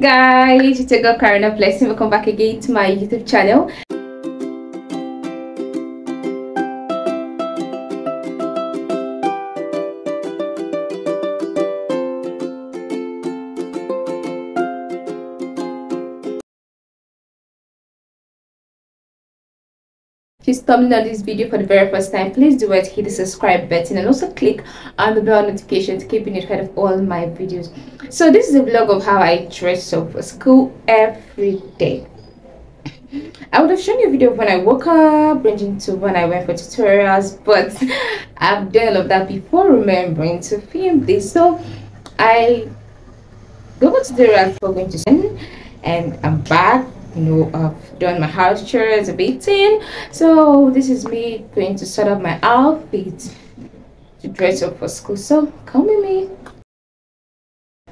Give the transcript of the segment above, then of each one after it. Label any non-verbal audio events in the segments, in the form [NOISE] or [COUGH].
Guys, it's a girl Carina Blessing. Welcome back again to my YouTube channel. If you're stumbling on this video for the very first time, please do it, hit the subscribe button and also click on the bell notification to keep notified of all my videos. So this is a vlog of how I dress up for school every day. I would have shown you a video when I woke up, ranging to when I went for tutorials, but [LAUGHS] I've done all of that before remembering to film this. So I go to tutorials for going to send and I'm back you know i've done my house chores a bit so this is me going to set up my outfit to dress up for school. So come with me.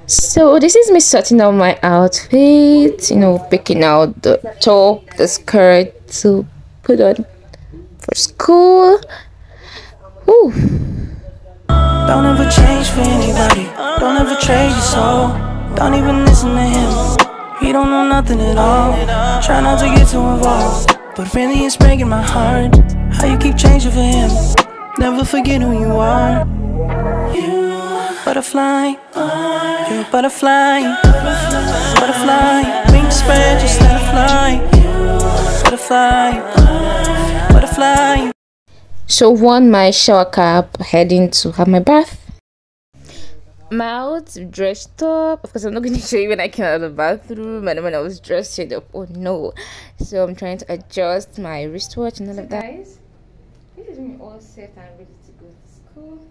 So this is me sorting out my outfit you know picking out the top the skirt to put on for school. Ooh. don't ever change for anybody. Don't ever trade your soul. Don't even listen to him he don't know nothing at all. Try not to get too involved But really it's breaking my heart. How you keep changing for him? Never forget who you are. You butterfly You're butterfly Butterfly. Wings spread, just let it fly. Butterfly Butterfly. So one my shower cap heading to have my bath mouth dressed up of course i'm not going [LAUGHS] to show you when i came out of the bathroom and when i was dressed straight up. Oh no. So i'm trying to adjust my wristwatch and all of that. guys this is me all set and ready to go to school